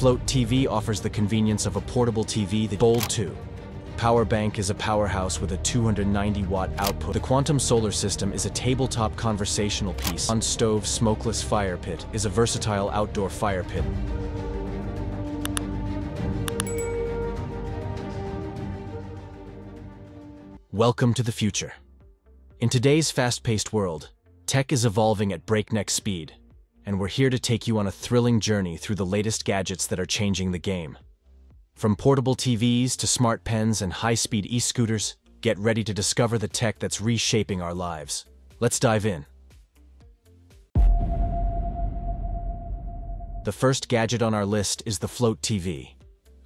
Float TV offers the convenience of a portable TV that Bold 2. Power Bank is a powerhouse with a 290 watt output. The Quantum Solar System is a tabletop conversational piece. On Stove Smokeless Fire Pit is a versatile outdoor fire pit. Welcome to the future. In today's fast-paced world, tech is evolving at breakneck speed, and we're here to take you on a thrilling journey through the latest gadgets that are changing the game. From portable TVs to smart pens and high-speed e-scooters, get ready to discover the tech that's reshaping our lives. Let's dive in. The first gadget on our list is the Float TV,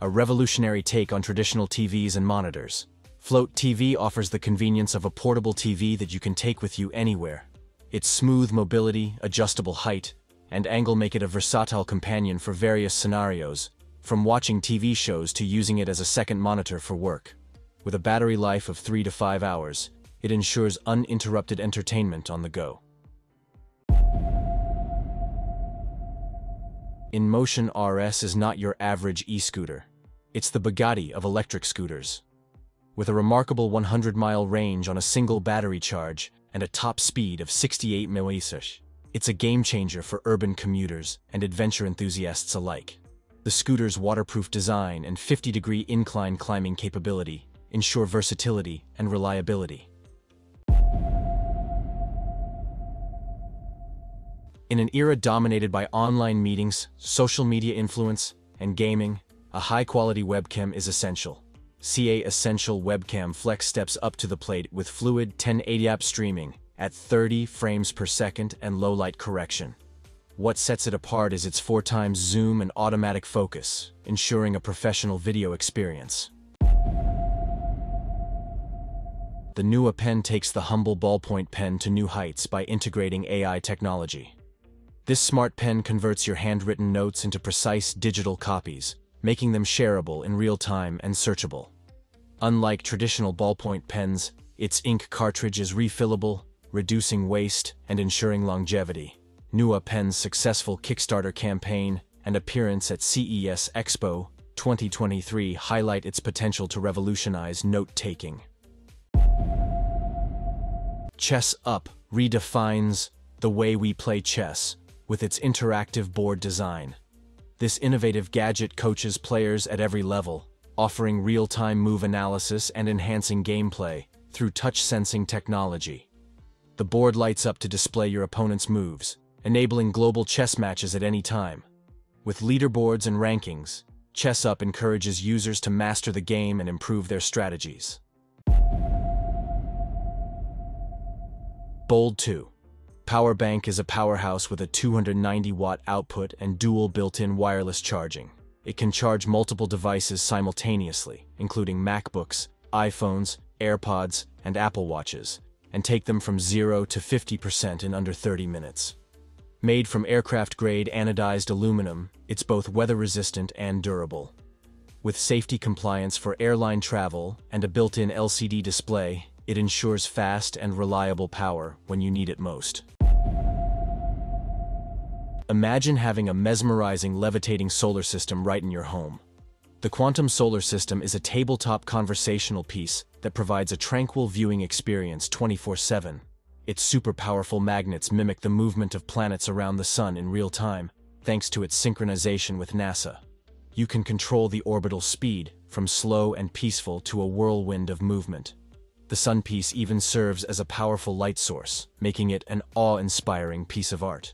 a revolutionary take on traditional TVs and monitors. Float TV offers the convenience of a portable TV that you can take with you anywhere. Its smooth mobility, adjustable height, and angle make it a versatile companion for various scenarios, from watching TV shows to using it as a second monitor for work. With a battery life of 3 to 5 hours, it ensures uninterrupted entertainment on the go. InMotion RS is not your average e-scooter. It's the Bugatti of electric scooters. With a remarkable 100-mile range on a single battery charge and a top speed of 68 mph, it's a game-changer for urban commuters and adventure enthusiasts alike. The scooter's waterproof design and 50-degree incline climbing capability ensure versatility and reliability. In an era dominated by online meetings, social media influence, and gaming, a high-quality webcam is essential. CA Essential Webcam Flex steps up to the plate with fluid 1080p streaming at 30 frames per second and low light correction. What sets it apart is its four times zoom and automatic focus, ensuring a professional video experience. The Nua pen takes the humble ballpoint pen to new heights by integrating AI technology. This smart pen converts your handwritten notes into precise digital copies, making them shareable in real time and searchable. Unlike traditional ballpoint pens, its ink cartridge is refillable, reducing waste and ensuring longevity. Nua Pen's successful Kickstarter campaign and appearance at CES Expo 2023 highlight its potential to revolutionize note-taking. Chess Up redefines the way we play chess with its interactive board design. This innovative gadget coaches players at every level, offering real-time move analysis and enhancing gameplay through touch-sensing technology. The board lights up to display your opponent's moves, enabling global chess matches at any time. With leaderboards and rankings, Chess Up encourages users to master the game and improve their strategies. Bold 2 Powerbank is a powerhouse with a 290-watt output and dual built-in wireless charging. It can charge multiple devices simultaneously, including MacBooks, iPhones, AirPods, and Apple Watches, and take them from 0 to 50% in under 30 minutes. Made from aircraft-grade anodized aluminum, it's both weather-resistant and durable. With safety compliance for airline travel and a built-in LCD display, it ensures fast and reliable power when you need it most. Imagine having a mesmerizing levitating solar system right in your home. The Quantum Solar System is a tabletop conversational piece that provides a tranquil viewing experience 24-7. Its super powerful magnets mimic the movement of planets around the Sun in real time, thanks to its synchronization with NASA. You can control the orbital speed, from slow and peaceful to a whirlwind of movement. The Sun piece even serves as a powerful light source, making it an awe-inspiring piece of art.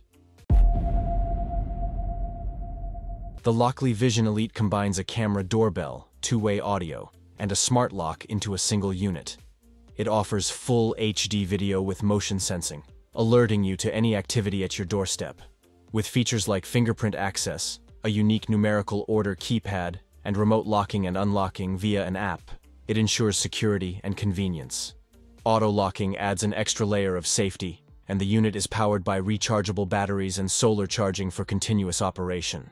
The Lockley Vision Elite combines a camera doorbell, two-way audio, and a smart lock into a single unit. It offers full HD video with motion sensing, alerting you to any activity at your doorstep. With features like fingerprint access, a unique numerical order keypad, and remote locking and unlocking via an app, it ensures security and convenience. Auto-locking adds an extra layer of safety, and the unit is powered by rechargeable batteries and solar charging for continuous operation.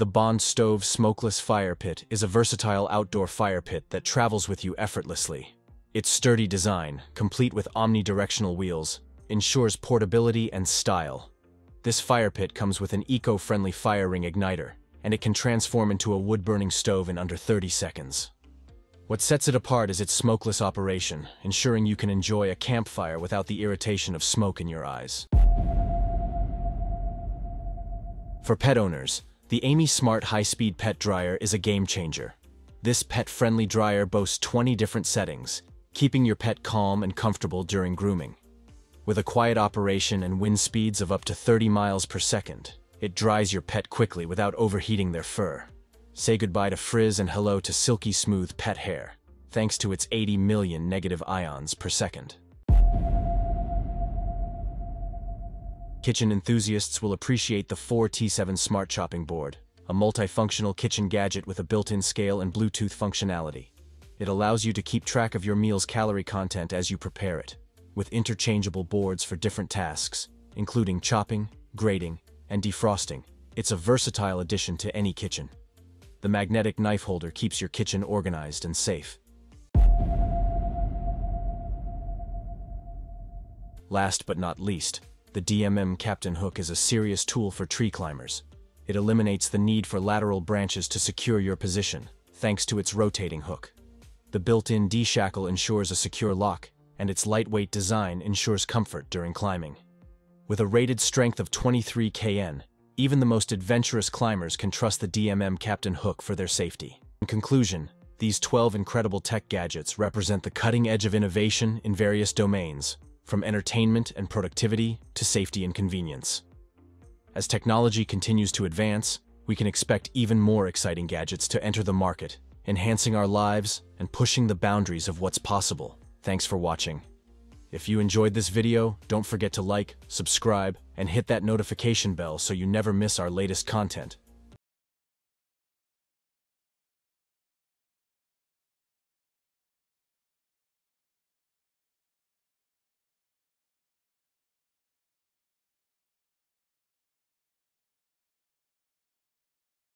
The Bond Stove Smokeless Fire Pit is a versatile outdoor fire pit that travels with you effortlessly. Its sturdy design, complete with omnidirectional wheels, ensures portability and style. This fire pit comes with an eco-friendly fire ring igniter, and it can transform into a wood-burning stove in under 30 seconds. What sets it apart is its smokeless operation, ensuring you can enjoy a campfire without the irritation of smoke in your eyes. For pet owners, the Amy Smart High-Speed Pet Dryer is a game changer. This pet-friendly dryer boasts 20 different settings, keeping your pet calm and comfortable during grooming. With a quiet operation and wind speeds of up to 30 miles per second, it dries your pet quickly without overheating their fur. Say goodbye to frizz and hello to silky smooth pet hair, thanks to its 80 million negative ions per second. Kitchen enthusiasts will appreciate the 4T7 Smart Chopping Board, a multifunctional kitchen gadget with a built-in scale and Bluetooth functionality. It allows you to keep track of your meal's calorie content as you prepare it, with interchangeable boards for different tasks, including chopping, grating, and defrosting. It's a versatile addition to any kitchen. The magnetic knife holder keeps your kitchen organized and safe. Last but not least, the DMM Captain Hook is a serious tool for tree climbers. It eliminates the need for lateral branches to secure your position, thanks to its rotating hook. The built-in D-shackle ensures a secure lock, and its lightweight design ensures comfort during climbing. With a rated strength of 23 kN, even the most adventurous climbers can trust the DMM Captain Hook for their safety. In conclusion, these 12 incredible tech gadgets represent the cutting edge of innovation in various domains, from entertainment and productivity to safety and convenience. As technology continues to advance, we can expect even more exciting gadgets to enter the market, enhancing our lives and pushing the boundaries of what's possible. Thanks for watching. If you enjoyed this video, don't forget to like, subscribe, and hit that notification bell so you never miss our latest content.